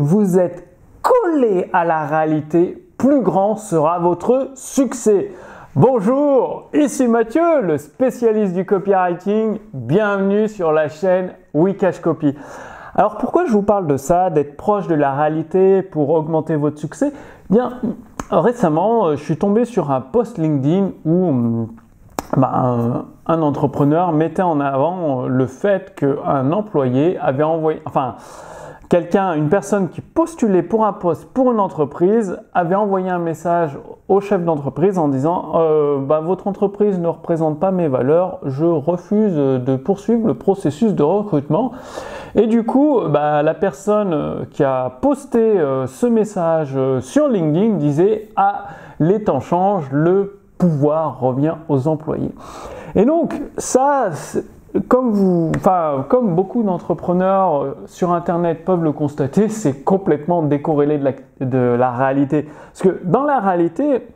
vous êtes collé à la réalité, plus grand sera votre succès. Bonjour, ici Mathieu, le spécialiste du copywriting. Bienvenue sur la chaîne Wikash Copy. Alors pourquoi je vous parle de ça, d'être proche de la réalité pour augmenter votre succès? Bien, récemment, je suis tombé sur un post LinkedIn où bah, un, entrepreneur mettait en avant le fait qu'un employé avait envoyé, enfin, quelqu'un, une personne qui postulait pour un poste pour une entreprise avait envoyé un message au chef d'entreprise en disant euh, bah, votre entreprise ne représente pas mes valeurs, je refuse de poursuivre le processus de recrutement. Et du coup, bah, la personne qui a posté euh, ce message sur LinkedIn disait ah les temps changent, le pouvoir revient aux employés. Et donc ça, comme vous, enfin, comme beaucoup d'entrepreneurs euh, sur Internet peuvent le constater, c'est complètement décorrélé de la, de la, réalité. Parce que dans la réalité,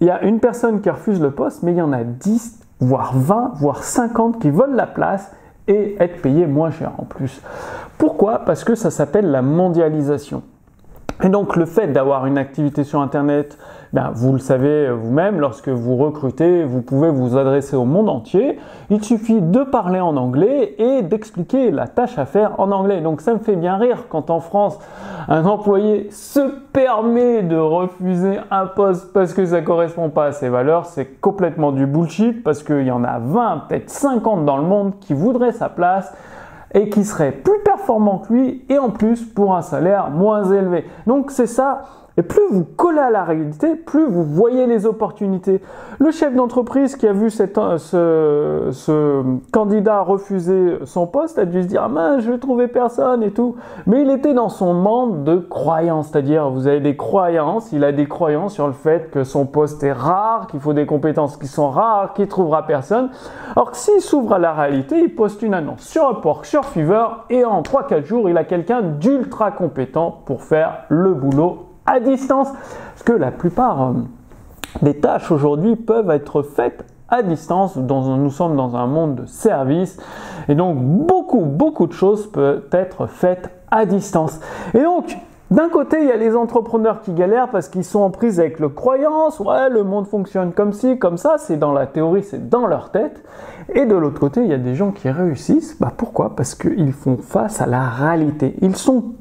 il y a une personne qui refuse le poste, mais il y en a 10, voire 20, voire 50 qui veulent la place et être payés moins cher en plus. Pourquoi? Parce que ça s'appelle la mondialisation. Et donc le fait d'avoir une activité sur Internet, ben, vous le savez vous-même, lorsque vous recrutez, vous pouvez vous adresser au monde entier. Il suffit de parler en anglais et d'expliquer la tâche à faire en anglais. Donc ça me fait bien rire quand en France, un employé se permet de refuser un poste parce que ça correspond pas à ses valeurs. C'est complètement du bullshit parce qu'il y en a 20, peut-être 50 dans le monde qui voudraient sa place et qui serait plus performant que lui et en plus pour un salaire moins élevé. Donc c'est ça et plus vous collez à la réalité, plus vous voyez les opportunités. Le chef d'entreprise qui a vu euh, ce, candidat refuser son poste a dû se dire ah mince, je vais trouver personne et tout. Mais il était dans son monde de croyances, c'est-à-dire vous avez des croyances, il a des croyances sur le fait que son poste est rare, qu'il faut des compétences qui sont rares, qu'il trouvera personne. Alors que s'il s'ouvre à la réalité, il poste une annonce sur Upwork, sur Fiverr et en 3-4 jours, il a quelqu'un d'ultra compétent pour faire le boulot à distance. Parce que la plupart euh, des tâches aujourd'hui peuvent être faites à distance. nous sommes dans un monde de service et donc beaucoup, beaucoup de choses peuvent être faites à distance. Et donc, d'un côté, il y a les entrepreneurs qui galèrent parce qu'ils sont en prise avec le croyance, ouais, le monde fonctionne comme ci, comme ça, c'est dans la théorie, c'est dans leur tête. Et de l'autre côté, il y a des gens qui réussissent. Bah pourquoi? Parce qu'ils font face à la réalité. Ils sont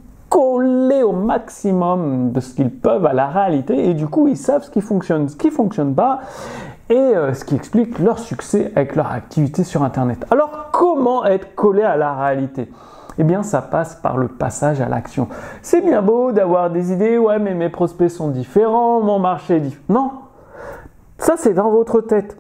au maximum de ce qu'ils peuvent à la réalité et du coup ils savent ce qui fonctionne, ce qui fonctionne pas et euh, ce qui explique leur succès avec leur activité sur internet. Alors comment être collé à la réalité? Eh bien, ça passe par le passage à l'action. C'est bien beau d'avoir des idées, ouais, mais mes prospects sont différents, mon marché est différent. Non, ça c'est dans votre tête.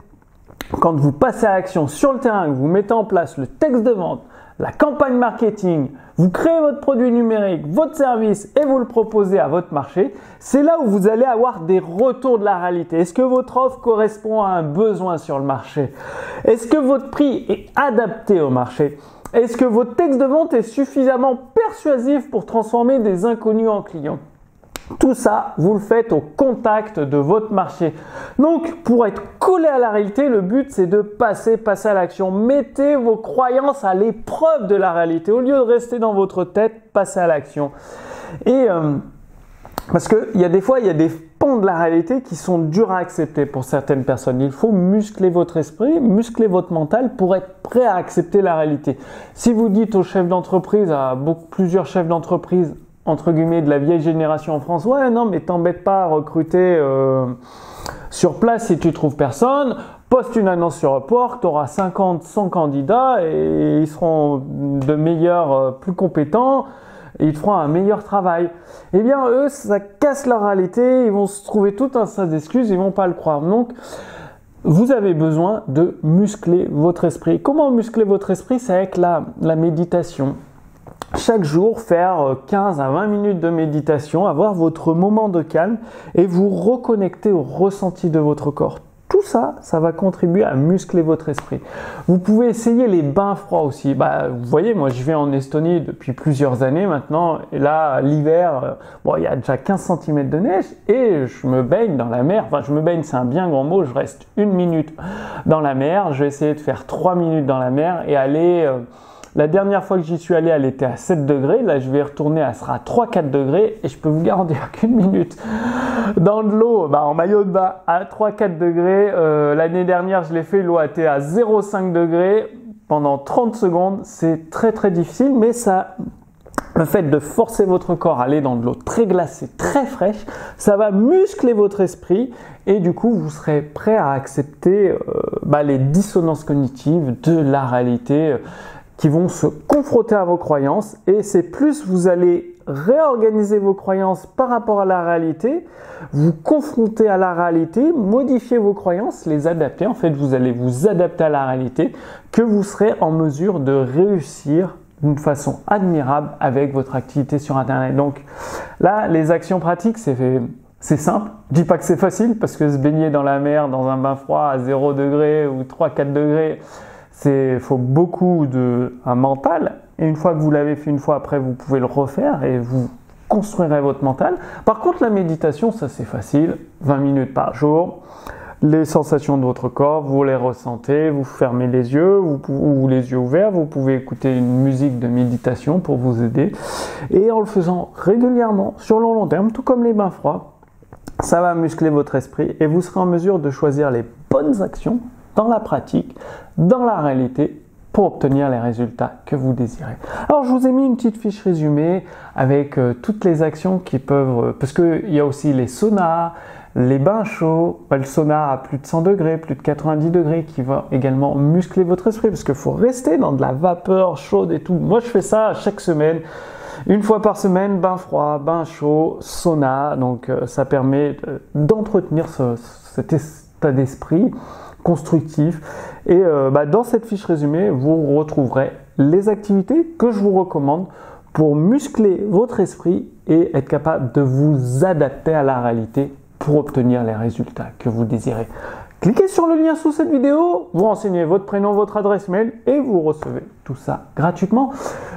Quand vous passez à l'action sur le terrain, vous mettez en place le texte de vente, la campagne marketing, vous créez votre produit numérique, votre service et vous le proposez à votre marché, c'est là où vous allez avoir des retours de la réalité. Est-ce que votre offre correspond à un besoin sur le marché? Est-ce que votre prix est adapté au marché? Est-ce que votre texte de vente est suffisamment persuasif pour transformer des inconnus en clients? Tout ça, vous le faites au contact de votre marché. Donc, pour être collé à la réalité, le but c'est de passer, passer à l'action. Mettez vos croyances à l'épreuve de la réalité. Au lieu de rester dans votre tête, passez à l'action. Et euh, parce qu'il y a des fois, il y a des pans de la réalité qui sont durs à accepter pour certaines personnes. Il faut muscler votre esprit, muscler votre mental pour être prêt à accepter la réalité. Si vous dites aux chefs d'entreprise, à plusieurs chefs d'entreprise, entre guillemets de la vieille génération en France, ouais non mais t'embête pas à recruter euh, sur place si tu trouves personne, poste une annonce sur Upwork, tu auras 50, 100 candidats et ils seront de meilleurs, euh, plus compétents. Ils feront un meilleur travail. Eh bien eux, ça casse leur réalité, ils vont se trouver tout un tas d'excuses, ils vont pas le croire. Donc vous avez besoin de muscler votre esprit. Comment muscler votre esprit? C'est avec la, la méditation, chaque jour faire 15 euh, à 20 minutes de méditation, avoir votre moment de calme et vous reconnecter au ressenti de votre corps. Tout ça, ça va contribuer à muscler votre esprit. Vous pouvez essayer les bains froids aussi. Bah, vous voyez, moi je vais en Estonie depuis plusieurs années maintenant. Et là, l'hiver, euh, bon, il y a déjà 15 cm de neige et je me baigne dans la mer. Enfin, je me baigne, c'est un bien grand mot. Je reste une minute dans la mer. Je vais essayer de faire 3 minutes dans la mer et aller... Euh, La dernière fois que j'y suis allé, elle était à 7 degrés. Là, je vais retourner, elle sera à 3-4 degrés. Et je peux vous garantir qu'une minute dans de l'eau, bah, en maillot de bain, à 3-4 degrés. Euh, l'année dernière, je l'ai fait, l'eau était à 0,5 degrés pendant 30 secondes. C'est très très difficile, mais ça le fait de forcer votre corps à aller dans de l'eau très glacée, très fraîche, ça va muscler votre esprit et du coup vous serez prêt à accepter euh, bah, les dissonances cognitives de la réalité euh, qui vont se confronter à vos croyances et c'est plus vous allez réorganiser vos croyances par rapport à la réalité, vous confronter à la réalité, modifier vos croyances, les adapter. En fait, vous allez vous adapter à la réalité que vous serez en mesure de réussir d'une façon admirable avec votre activité sur Internet. Donc là, les actions pratiques, c'est simple. Je dis pas que c'est facile parce que se baigner dans la mer, dans un bain froid à 0 degré ou 3-4 degrés, c'est faut beaucoup de un mental. Et une fois que vous l'avez fait une fois, après vous pouvez le refaire et vous construirez votre mental. Par contre, la méditation, ça c'est facile, 20 minutes par jour les sensations de votre corps, vous les ressentez, vous fermez les yeux ou les yeux ouverts, vous pouvez écouter une musique de méditation pour vous aider. Et en le faisant régulièrement, sur le long terme, tout comme les bains froids, ça va muscler votre esprit et vous serez en mesure de choisir les bonnes actions dans la pratique, dans la réalité, pour obtenir les résultats que vous désirez. Alors je vous ai mis une petite fiche résumée avec euh, toutes les actions qui peuvent, euh, parce qu'il y a aussi les saunas, les bains chauds, le sauna à plus de 100 degrés, plus de 90 degrés, qui va également muscler votre esprit, parce qu'il faut rester dans de la vapeur chaude et tout. Moi, je fais ça chaque semaine. Une fois par semaine, bain froid, bain chaud, sauna. Donc, euh, ça permet d'entretenir cet état d'esprit constructif. Et euh, bah, dans cette fiche résumée, vous retrouverez les activités que je vous recommande pour muscler votre esprit et être capable de vous adapter à la réalité pour obtenir les résultats que vous désirez. Cliquez sur le lien sous cette vidéo, vous renseignez votre prénom, votre adresse mail et vous recevez tout ça gratuitement.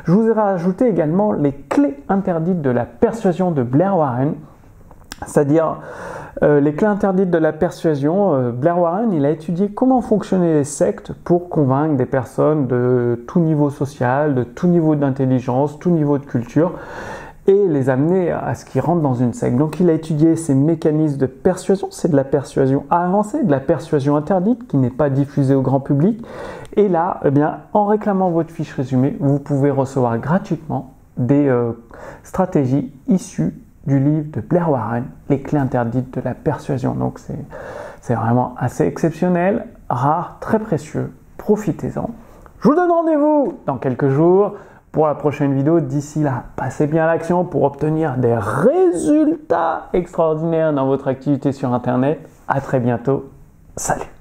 Je vous ai rajouté également les clés interdites de la persuasion de Blair Warren, c'est-à-dire euh, les clés interdites de la persuasion. Euh, Blair Warren, il a étudié comment fonctionnaient les sectes pour convaincre des personnes de tout niveau social, de tout niveau d'intelligence, tout niveau de culture et les amener à ce qu'ils rentrent dans une secte. Donc il a étudié ces mécanismes de persuasion, c'est de la persuasion avancée, de la persuasion interdite qui n'est pas diffusée au grand public. Et là, eh bien, en réclamant votre fiche résumée, vous pouvez recevoir gratuitement des euh, stratégies issues du livre de Blair Warren, Les clés interdites de la persuasion. Donc c'est vraiment assez exceptionnel, rare, très précieux. Profitez-en. Je vous donne rendez-vous dans quelques jours pour la prochaine vidéo. D'ici là, passez bien à l'action pour obtenir des résultats extraordinaires dans votre activité sur Internet. À très bientôt. Salut